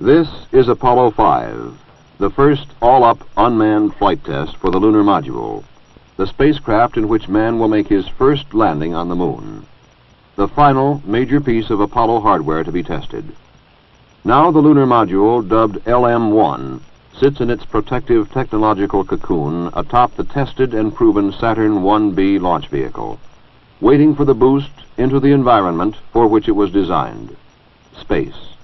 This is Apollo 5, the first all-up unmanned flight test for the lunar module, the spacecraft in which man will make his first landing on the moon. The final major piece of Apollo hardware to be tested. Now the lunar module, dubbed LM-1, sits in its protective technological cocoon atop the tested and proven Saturn 1B launch vehicle, waiting for the boost into the environment for which it was designed, space.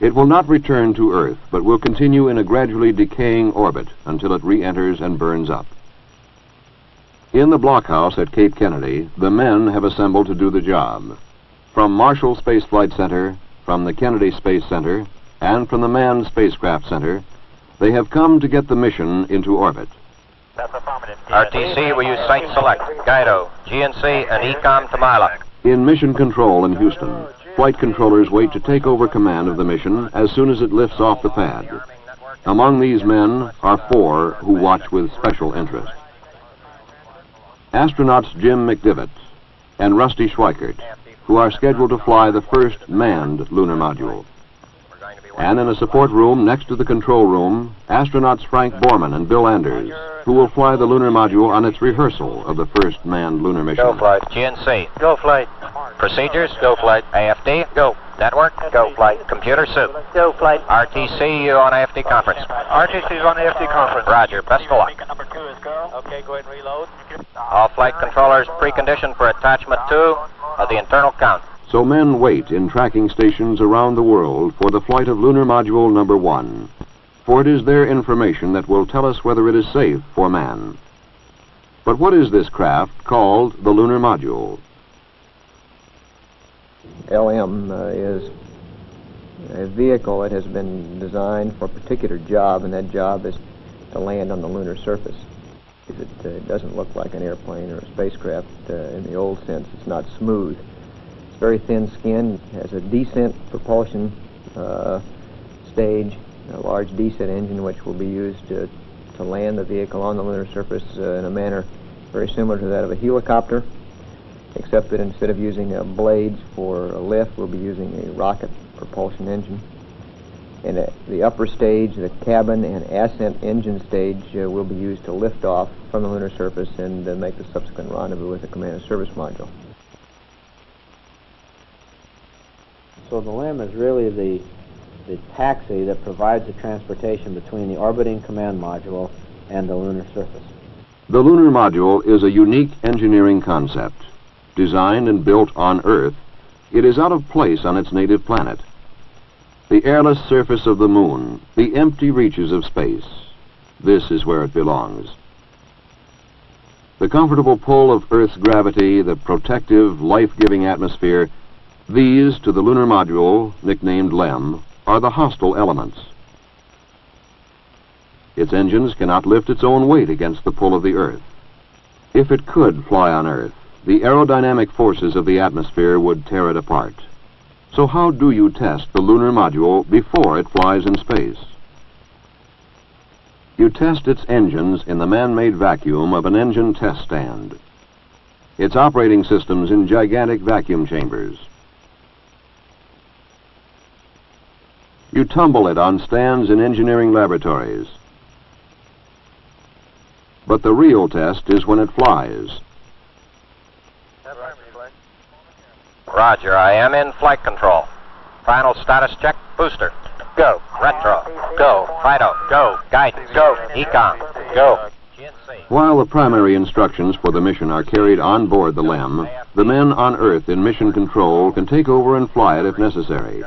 It will not return to Earth, but will continue in a gradually decaying orbit until it re-enters and burns up. In the blockhouse at Cape Kennedy, the men have assembled to do the job. From Marshall Space Flight Center, from the Kennedy Space Center, and from the Manned Spacecraft Center, they have come to get the mission into orbit. RTC, will you site select? Guido, GNC, and ECOM to Mila. In Mission Control in Houston, flight controllers wait to take over command of the mission as soon as it lifts off the pad. Among these men are four who watch with special interest. Astronauts Jim McDivitt and Rusty Schweickart, who are scheduled to fly the first manned lunar module. And in a support room next to the control room, astronauts Frank Borman and Bill Anders, who will fly the lunar module on its rehearsal of the first manned lunar mission. Go flight. GNC. Go flight. Procedures. Go flight. AFD. Go. Network. Go flight. Computer soup. Go flight. RTC, you on AFD conference. RTC's on AFD conference. Roger. Best of luck. Number two is go. Okay, go ahead and reload. All flight controllers preconditioned for attachment two of the internal count. So men wait in tracking stations around the world for the flight of lunar module number one. For it is their information that will tell us whether it is safe for man. But what is this craft called the lunar module? LM uh, is a vehicle that has been designed for a particular job, and that job is to land on the lunar surface. It uh, doesn't look like an airplane or a spacecraft uh, in the old sense. It's not smooth. Very thin skin, has a descent propulsion uh, stage, a large descent engine which will be used to, to land the vehicle on the lunar surface uh, in a manner very similar to that of a helicopter except that instead of using uh, blades for a lift, we'll be using a rocket propulsion engine. And the upper stage, the cabin and ascent engine stage, uh, will be used to lift off from the lunar surface and uh, make the subsequent rendezvous with the command and service module. So the LEM is really the, the taxi that provides the transportation between the orbiting command module and the lunar surface. The lunar module is a unique engineering concept. Designed and built on Earth, it is out of place on its native planet. The airless surface of the moon, the empty reaches of space, this is where it belongs. The comfortable pull of Earth's gravity, the protective, life-giving atmosphere, these, to the lunar module, nicknamed LEM, are the hostile elements. Its engines cannot lift its own weight against the pull of the Earth. If it could fly on Earth, the aerodynamic forces of the atmosphere would tear it apart. So how do you test the lunar module before it flies in space? You test its engines in the man-made vacuum of an engine test stand. Its operating systems in gigantic vacuum chambers. You tumble it on stands in engineering laboratories. But the real test is when it flies. Roger, I am in flight control. Final status check, booster. Go. Retro. Go. FIDO. Go. Guidance. Go. EECOM. Go. While the primary instructions for the mission are carried on board the LEM, the men on Earth in mission control can take over and fly it if necessary.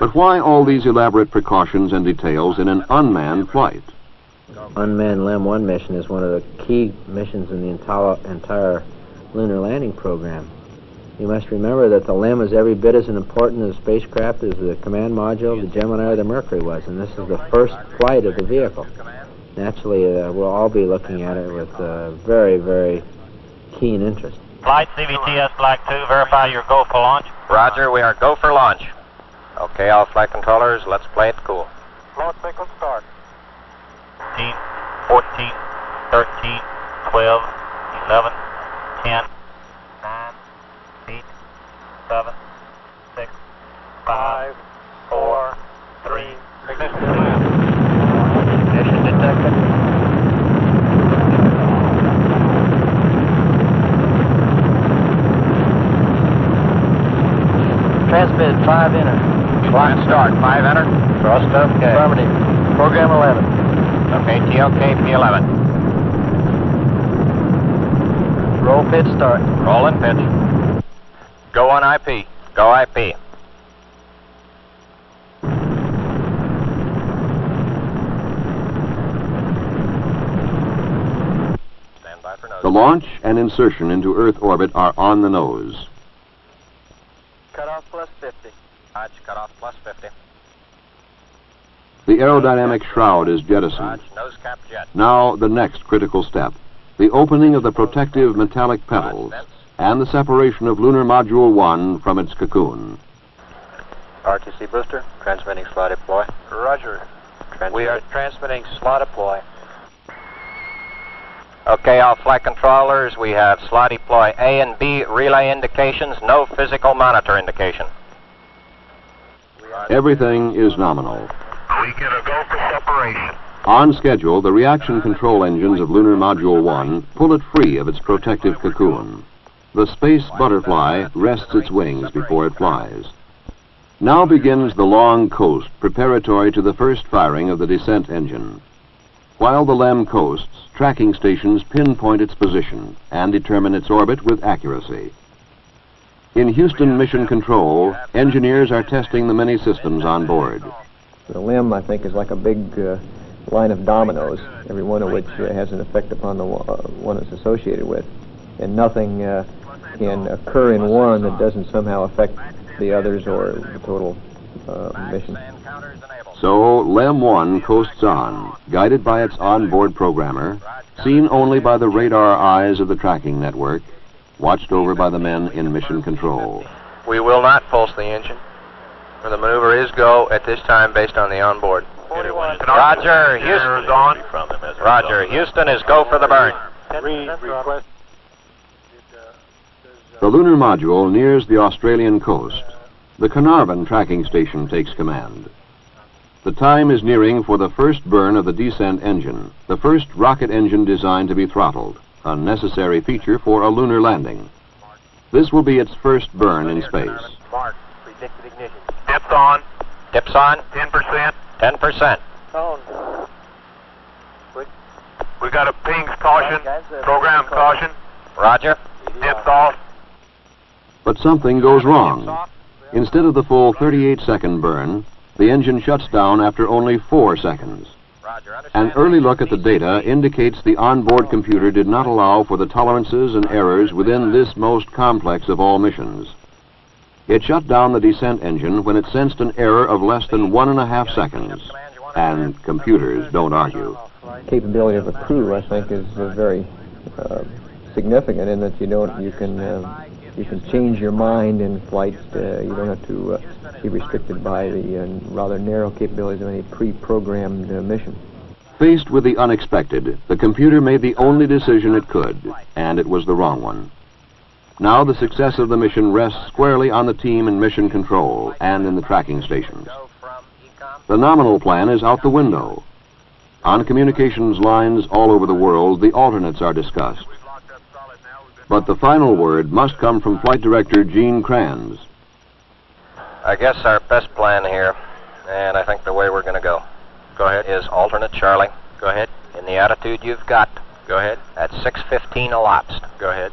But why all these elaborate precautions and details in an unmanned flight? Unmanned LEM-1 mission is one of the key missions in the entire, entire lunar landing program. You must remember that the LEM is every bit as important as the spacecraft as the command module, the Gemini, or the Mercury was, and this is the first flight of the vehicle. Naturally, uh, we'll all be looking at it with uh, very, very keen interest. Flight CVTS Black 2, verify your go for launch. Roger, we are go for launch. Okay, all flight controllers, let's play it cool. Low sequence start. 15, 14, 13, 12, 11, 10, 9, 8, 7, 6, 5, 4, 3, ignition. Ignition detected. Transmitted 5 enters. Clock start. Five enter. Thrust okay. Affirmative. Program 11. Okay, TOK P11. Roll pitch start. Roll and pitch. Go on IP. Go IP. Stand by for nose. The launch and insertion into Earth orbit are on the nose. Cut off plus 50. Roger, cut off plus 50. The aerodynamic shroud is jettisoned. Roger, nose cap jet. Now, the next critical step the opening of the protective metallic petals and the separation of Lunar Module 1 from its cocoon. RTC booster, transmitting slot deploy. Roger. We are transmitting slot deploy. Okay, all flight controllers, we have slot deploy A and B relay indications, no physical monitor indication. Everything is nominal. We get a go for separation. On schedule, the reaction control engines of Lunar Module 1 pull it free of its protective cocoon. The space butterfly rests its wings before it flies. Now begins the long coast preparatory to the first firing of the descent engine. While the LEM coasts, tracking stations pinpoint its position and determine its orbit with accuracy. In Houston Mission Control, engineers are testing the many systems on board. The LEM, I think, is like a big uh, line of dominoes, every one of which uh, has an effect upon the one, uh, one it's associated with. And nothing uh, can occur in one that doesn't somehow affect the others or the total uh, mission. So, LEM 1 coasts on, guided by its onboard programmer, seen only by the radar eyes of the tracking network, watched over by the men in mission control. We will not pulse the engine. The maneuver is go at this time based on the onboard. Roger, Houston. Roger, Houston is go for the burn. The lunar module nears the Australian coast. The Carnarvon tracking station takes command. The time is nearing for the first burn of the descent engine, the first rocket engine designed to be throttled, a necessary feature for a lunar landing. This will be its first burn in space. Mark, predicted ignition. Dipped on. Dips on, 10%. 10%. Tone. We got a pings caution. Program caution. Roger. Dipped off. But something goes wrong. Instead of the full 38 second burn, the engine shuts down after only 4 seconds. Roger. An early look at the data indicates the onboard computer did not allow for the tolerances and errors within this most complex of all missions. It shut down the descent engine when it sensed an error of less than one and a half seconds. And computers don't argue. Capability of a crew, I think, is uh, very uh, significant in that you don't you can uh, you can change your mind in flight. Uh, you don't have to uh, be restricted by the uh, rather narrow capabilities of any pre-programmed uh, mission. Faced with the unexpected, the computer made the only decision it could, and it was the wrong one. Now the success of the mission rests squarely on the team in mission control and in the tracking stations. The nominal plan is out the window. On communications lines all over the world, the alternates are discussed. But the final word must come from Flight Director Gene Kranz. I guess our best plan here, and I think the way we're going to go, go ahead, is alternate Charlie. Go ahead. In the attitude you've got. Go ahead. At 6.15 elapsed. Go ahead.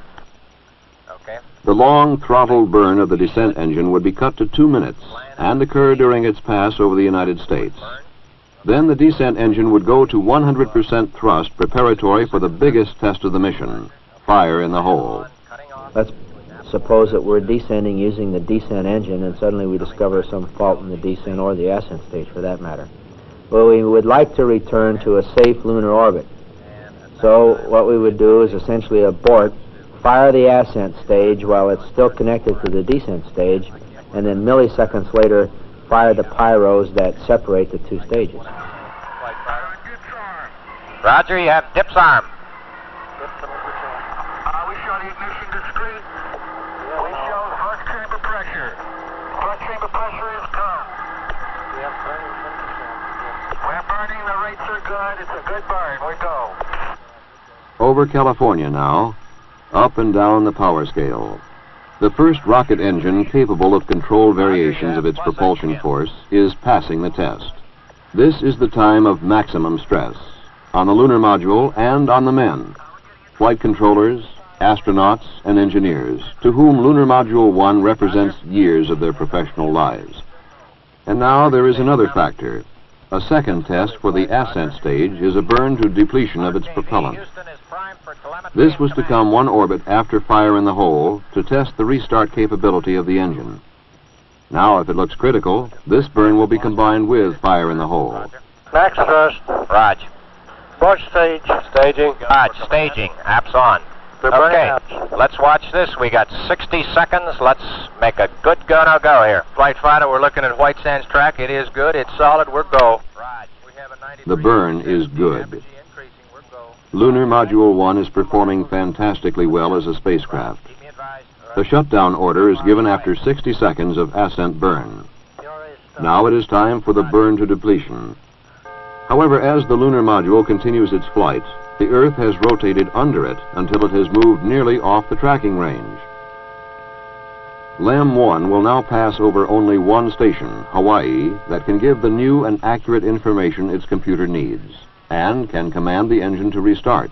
Okay. The long throttle burn of the descent engine would be cut to two minutes and occur during its pass over the United States. Then the descent engine would go to 100% thrust preparatory for the biggest test of the mission fire in the hole. Let's suppose that we're descending using the descent engine and suddenly we discover some fault in the descent or the ascent stage for that matter. Well, we would like to return to a safe lunar orbit. So what we would do is essentially abort, fire the ascent stage while it's still connected to the descent stage, and then milliseconds later fire the pyros that separate the two stages. Roger, you have dips arm. Uh, we show the ignition to screen. we show front chamber pressure. Front chamber pressure is current. We have burning 10%. We're burning. The rates are good. It's a good burn. We go. Over California now, up and down the power scale. The first rocket engine capable of controlled variations of its propulsion force is passing the test. This is the time of maximum stress on the lunar module and on the men, flight controllers, astronauts, and engineers, to whom Lunar Module 1 represents years of their professional lives. And now there is another factor. A second test for the ascent stage is a burn to depletion of its propellant. This was to come one orbit after fire in the hole to test the restart capability of the engine. Now, if it looks critical, this burn will be combined with fire in the hole. Max thrust. Raj. Watch stage. Staging. Raj, staging. Apps on. They're burning Okay, apps. let's watch this. We got 60 seconds. Let's make a good go no go here. Flight fighter, we're looking at White Sands track. It is good. It's solid. We're go. Raj. The burn is good. Lunar Module 1 is performing fantastically well as a spacecraft. Keep me advised. The shutdown order is given after 60 seconds of ascent burn. Now it is time for the burn to depletion. However, as the lunar module continues its flight, the Earth has rotated under it until it has moved nearly off the tracking range. LEM 1 will now pass over only one station, Hawaii, that can give the new and accurate information its computer needs, and can command the engine to restart.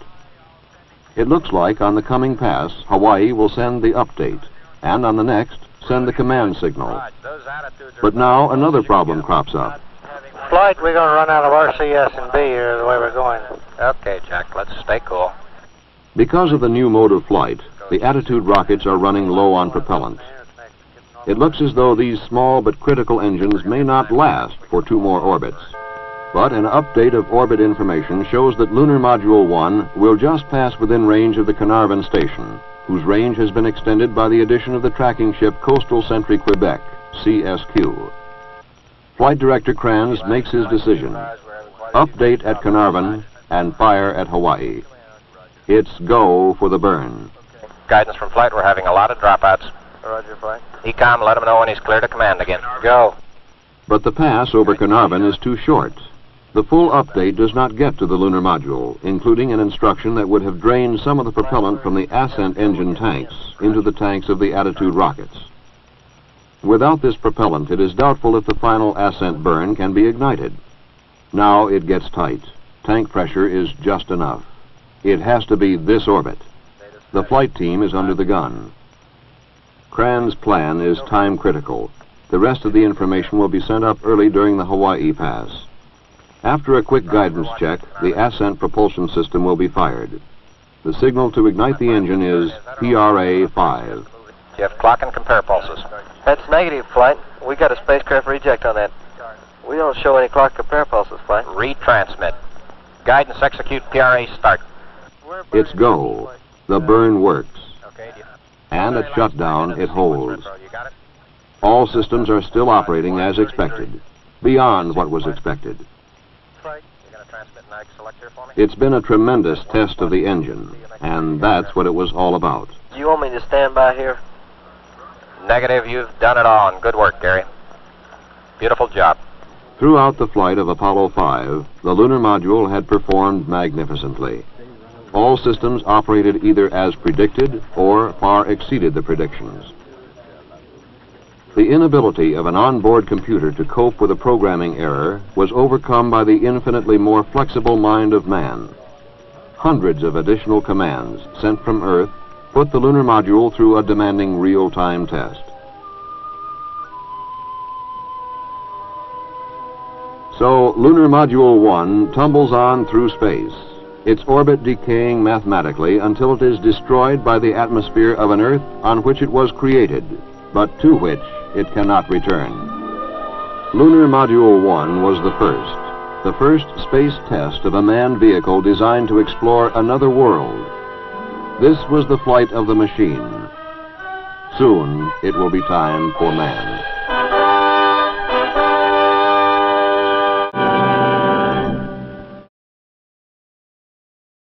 It looks like on the coming pass, Hawaii will send the update, and on the next, send the command signal. Raj, those attitudes are But now another problem crops up. Flight, we're going to run out of RCS and B here the way we're going. Okay, Jack, let's stay cool. Because of the new mode of flight, the Attitude rockets are running low on propellant. It looks as though these small but critical engines may not last for two more orbits. But an update of orbit information shows that Lunar Module 1 will just pass within range of the Carnarvon station, whose range has been extended by the addition of the tracking ship Coastal Sentry Quebec, CSQ. Flight Director Kranz makes his decision. Update at Carnarvon and fire at Hawaii. It's go for the burn. Guidance from flight, we're having a lot of dropouts. Roger, flight. Ecom, let him know when he's clear to command again. Go. But the pass over Carnarvon is too short. The full update does not get to the lunar module, including an instruction that would have drained some of the propellant from the ascent engine tanks into the tanks of the Attitude rockets. Without this propellant, it is doubtful if the final ascent burn can be ignited. Now it gets tight. Tank pressure is just enough. It has to be this orbit. The flight team is under the gun. Kranz's plan is time critical. The rest of the information will be sent up early during the Hawaii pass. After a quick guidance check, the ascent propulsion system will be fired. The signal to ignite the engine is PRA 5. Jeff, clock and compare pulses. That's negative, flight. We got a spacecraft reject on that. We don't show any clock compare pulses, flight. Retransmit. Guidance execute PRA start. It's go. The burn works. Okay, And at shutdown, it holds. You got it? All systems are still operating as expected, beyond what was expected. You're going to transmit NAG select here for me? It's been a tremendous test of the engine, and that's what it was all about. Do you want me to stand by here? Negative, you've done it all, and good work, Gary. Beautiful job. Throughout the flight of Apollo 5, the lunar module had performed magnificently. All systems operated either as predicted or far exceeded the predictions. The inability of an onboard computer to cope with a programming error was overcome by the infinitely more flexible mind of man. Hundreds of additional commands sent from Earth put the lunar module through a demanding real-time test. So, Lunar Module 1 tumbles on through space, its orbit decaying mathematically until it is destroyed by the atmosphere of an Earth on which it was created, but to which it cannot return. Lunar Module 1 was the first, the first space test of a manned vehicle designed to explore another world. This was the flight of the machine. Soon, it will be time for man.